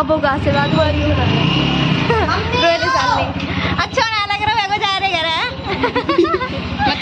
अब वो से बात हो रही रोले सामने अच्छा ना लग रहा है वो जा रहे घर है?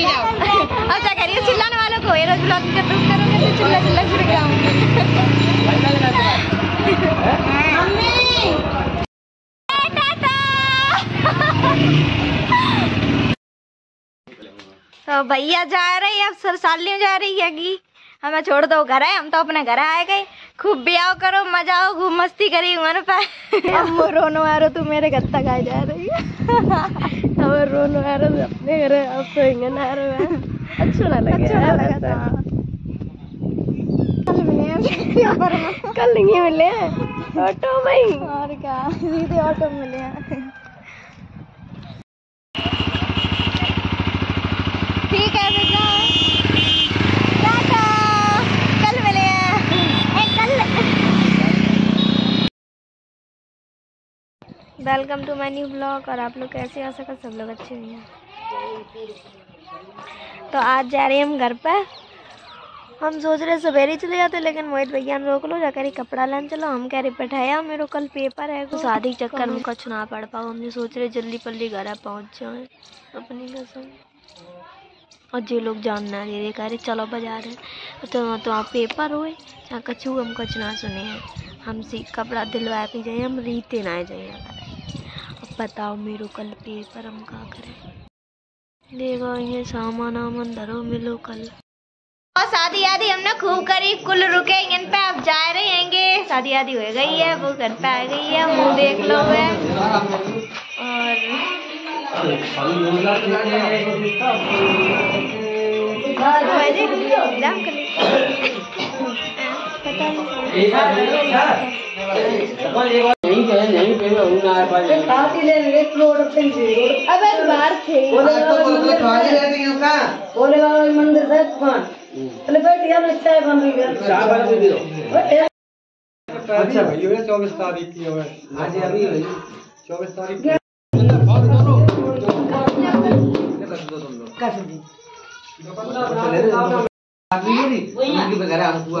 जाओ अब क्या करिए चिल्लाने वालों को ये रोज तुम करोगे तो चिल्ला चिल्ला फिर तो भैया जा रही है अब सर सालियों जा रही है कि हमें छोड़ दो घर है हम तो अपने घर आए गए। खूब ब्याह करो मज़ा आओ खूब मस्ती करी मन पे। अब रोनो आ रहा तू मेरे घर तक आ जा रही है। अब रोनो आ रहा अपने घर अब तो इंगन आ रहा है। अच्छा ना लगे अच्छा लगा कल मिले कल नहीं मिले ऑटो में और क्या? सीधे ऑटो में मिले ठीक है बेटा टाटा कल मिले हैं कल welcome to my new blog और आप लोग कैसे आ सका सब लोग अच्छे हुए हैं तो आज जा रहे हैं हम घर पर। हम सोच रहे सवेरे चले जाते लेकिन मोहित भैया ने रोक लो जाकर ही कपड़ा लाने चलो। हम कह रहे बैठाया मेरे कल पेपर है तो शादी के चक्कर में कुछ ना पढ़ पाओ। हमने सोच रहे जल्दी पल्ली घर पहुँच जाए अपनी कसम। और जो लोग जानना दे दे कह रहे चलो बाज़ार है। तो तो वहाँ पेपर हुए। जहाँ कछू हम कुछ ना सुने हैं। हम सी कपड़ा दिलवा के जाए हम रीते ना जाए बताओ मेरे कल पेपर हम क्या करें। देखो ये सामान वामान धरो मिलो कल। और शादी आदि हमने खूब करी कुल रुके इन पे अब जा रहे हैंगे। शादी आदि हो गई है वो घर पे आ गई है मुँह देख लो है। और यहीं पे यहीं पे मैं हूँ ना पास काटी ले ले रोड पे से अबे बाहर थे बोले बोले बाबा के मंदिर से कौन बोले बेटी हम चाय बन रही है। चाय बना के दो अच्छा भाई ये चौबीस तारीख की है आज अभी चौबीस तारीख की कैसे दी अभी नहीं। उनकी वगैरह हुआ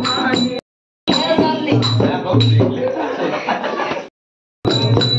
Thank you.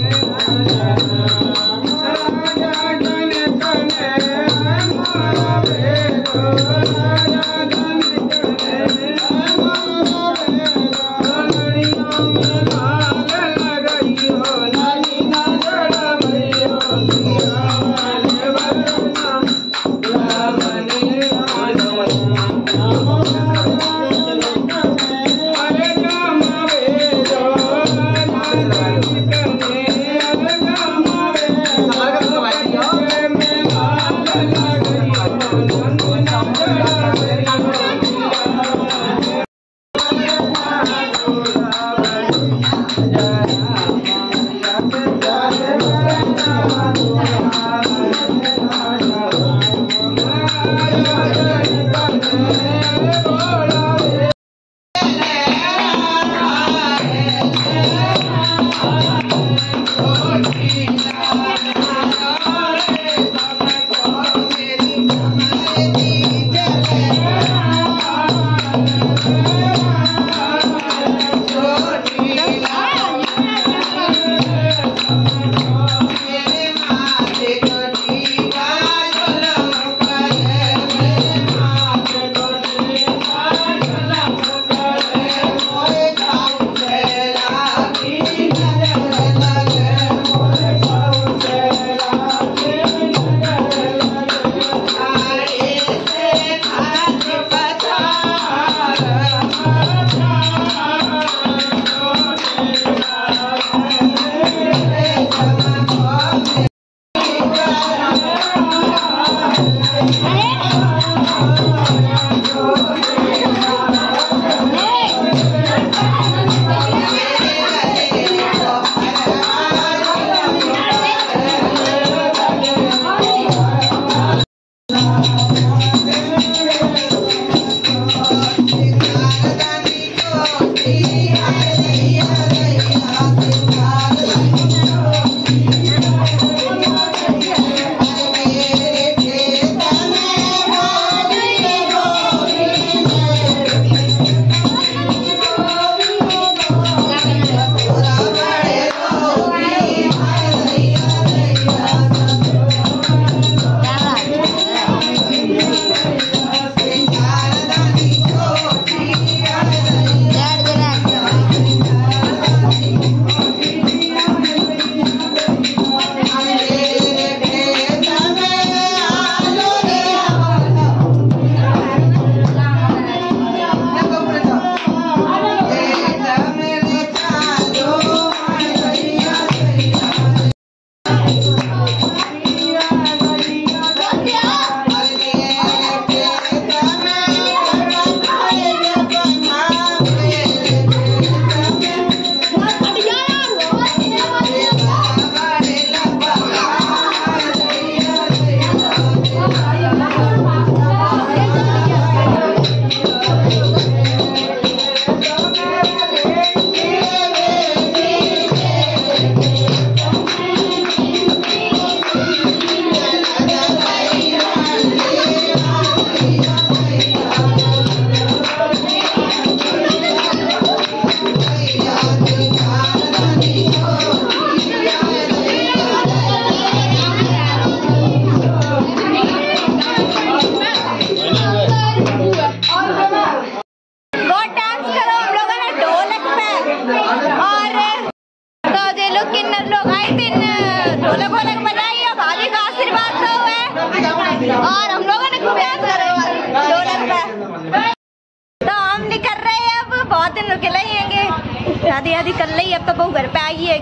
शादी आदि कर ली अब तो बहू घर पे आई है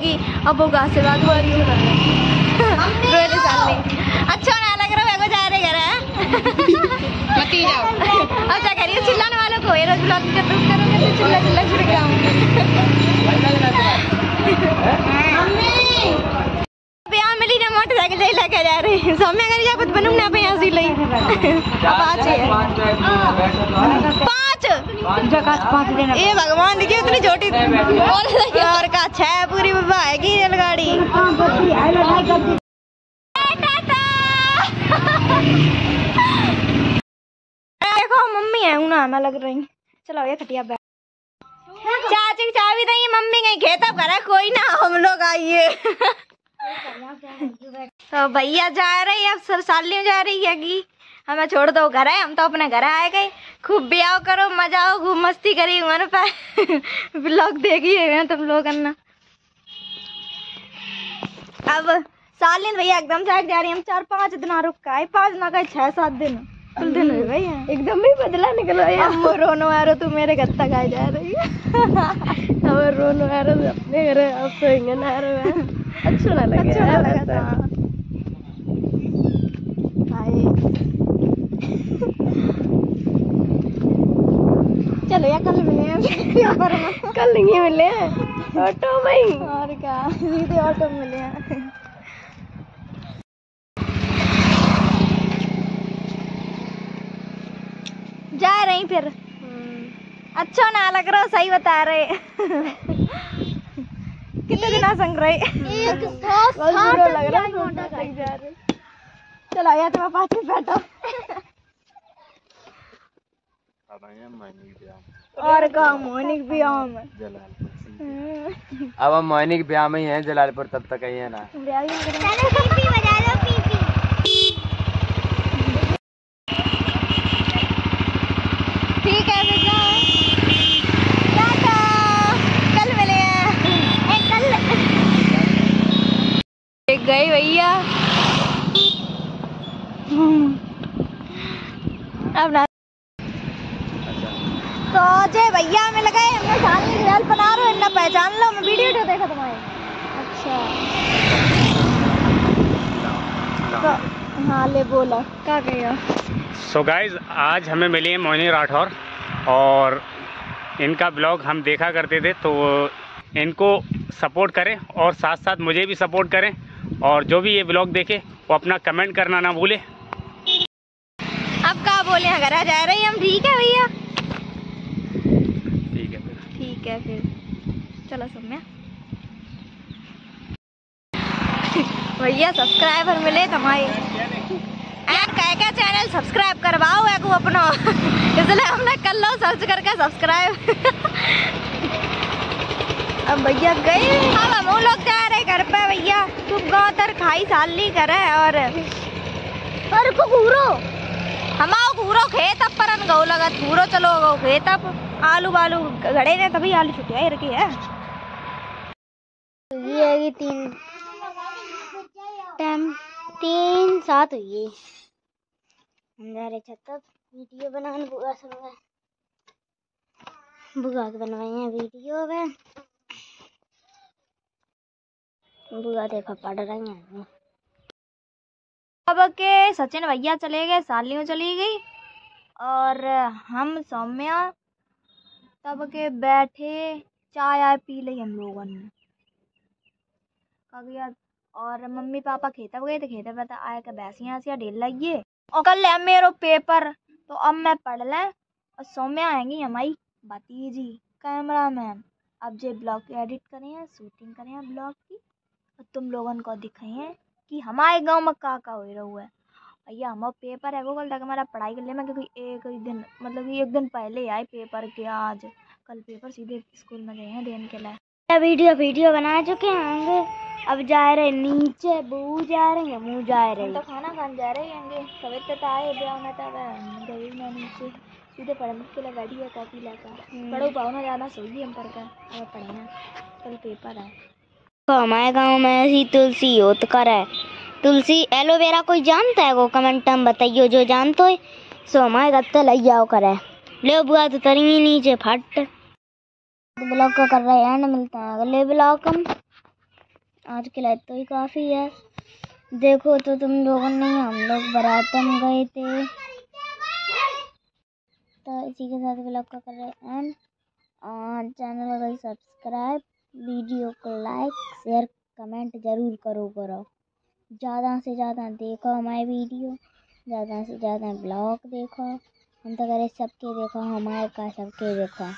अब बहू का आशीर्वाद हो रही रोले साल अच्छा ना लग रहा है जा रहे घर है? अच्छा कह अब क्या करिए चिल्लाने वालों को। ये रोज ब्लॉग का करोगे तो चिल्ला चिल्ला छुड़ ब्याह ना मोटरसाइकिल लेके जा रही है। सौम्य कर जा कुछ बनूं ना पे हँसी लई पाँच है पाँच। ये भगवान, देखिए इतनी छोटी और का छह पूरी बाबा है की रेलगाड़ी देखो, मम्मी है ना मैं लग रही। चलो, ये खटिया बैठ चाची चाबी दही मम्मी कहीं खेता करा, कोई ना, हम लोग आइए। तो भैया जा रही है अब सब सालियों जा रही है कि हमें छोड़ दो घर है हम तो अपने घर आए गए। खूब ब्याह करो मज़ा आओ खूब मस्ती करी हमारे पे। ब्लॉग देखिए तुम लोग करना अब सालिन भैया एकदम से जा रही है हम चार पाँच दिन रुक के आए पाँच ना कहे छह सात दिन। कुल दिन हुए भैया एकदम ही बदला निकलो यार हम रोनो आ रहे तू मेरे घर तक आ जा रही है। अब रोनो आ रहा अपने घर अब तो इंगन आ रहा है। अच्छा ना लगे अच्छा यार लगा था हाय। चलो यार कल मिले हैं कल नहीं मिले ऑटो में और क्या सीधे ऑटो में मिले हैं जा रही फिर अच्छा ना लग रहा सही बता रहे कितने दिन आ संग रहे? लग रहा है जा रहे चलो यार तुम्हारे पास में बैठो और का मोनिक भी आम अब हम मोनिक ब्याह में ही हैं जलालपुर तब तक आई है ना ठीक है फिर जाओ टाटा कल मिले हैं कल गए भैया अब ना तो जय भैया मिल गए हमने सामने रियल बना रहे हो, ना पहचान लो, मैं वीडियो तो देखा तुम्हारे। अच्छा। तो हाँ ले बोलो। क्या कहियो सो गाइज़ आज हमें मिली है मोहिनी राठौर, और इनका ब्लॉग हम देखा करते थे तो इनको सपोर्ट करें, और साथ साथ मुझे भी सपोर्ट करें, और जो भी ये ब्लॉग देखे, वो अपना कमेंट करना ना भूले। आ जा रहे हैं हम ठीक है भैया? ठीक है फिर। ठीक है फिर। चलो सौम्या। भैया सब्सक्राइबर मिले तुम्हारे एंड कह के चैनल सब्सक्राइब करवाओ है को अपना। इसलिए हमने कर लो सर्च करके सब्सक्राइब अब भैया गए। अब हम लोग जा रहे घर पे भैया। तू गाँव तर खाई साल ली करे और और को घूरो हमाओ घूरो खेत अब परन गौ लगत घूरो चलो गौ खेत अब। आलू बालू घड़े ने तभी आलू छुट्टियाँ रखी है। ये तीन टाइम, तीन सात हुई हम जा रहे छत वीडियो बनाने बुआ सब बुआ के बनवाए हैं वीडियो में। बुआ देखो पढ़ रही हैं। अब के सचिन भैया चले गए सालियों चली गई और हम सौम्या तब के बैठे, चाय आय पी ली हम लोगों ने। कबिया और मम्मी पापा खेतब गए थे, खेते पे आए के भैंसियाँ ऐसियाँ ढेर लगिए और कल है मेरो पेपर तो अब मैं पढ़ लें और सौम्या आएँगी हमारी भतीजी कैमरा मैन अब जे ब्लॉग एडिट करें शूटिंग करें ब्लॉग की, और तुम लोगों को दिखाई हैं। कि हमारे गाँव में का का हो रहा है। भैया हमारा पेपर है वो कल तक हमारा पढ़ाई कर लिया मैं क्योंकि एक दिन मतलब कि एक दिन पहले आए पेपर के आज। कल पेपर सीधे स्कूल में गए हैं देने के लिए। वीडियो वीडियो बना चुके हैं अब जा रहे नीचे बू जा रहे हैं मुँह जा रहे हैं। तो खाना खाने जा रहे हैं सवेरे तो आए ब्याह में तब गई मैं नीचे। सीधे पढ़ने के लिए बैठी है कॉपी लेकर। पढ़ो पाओ ना ज़्यादा सोई हम पर का। अब पढ़ना कल पेपर है। तो हमारे गाँव में ऐसी तुलसी होत कर है। तुलसी एलोवेरा कोई जानता है? वो कमेंट में बताइयो, जो जानते हो सो हमारे गत्ते लग जाओ करे। ले बुआ तो तरी नीचे फट। ब्लॉग को कर रहे हैं मिलते हैं अगले ब्लॉग हम। आज के लिए तो ही काफ़ी है। देखो तो तुम लोगों ने, हम लोग बरातम गए थे। तो इसी के साथ ब्लॉग का कर रहे हैं। एंड और चैनल को सब्सक्राइब वीडियो को लाइक, शेयर, कमेंट ज़रूर करो करो। ज़्यादा से ज़्यादा देखो हमारे वीडियो, ज़्यादा से ज़्यादा ब्लॉग देखो। हम तो करें सबके देखो, हमारे का सबके देखो।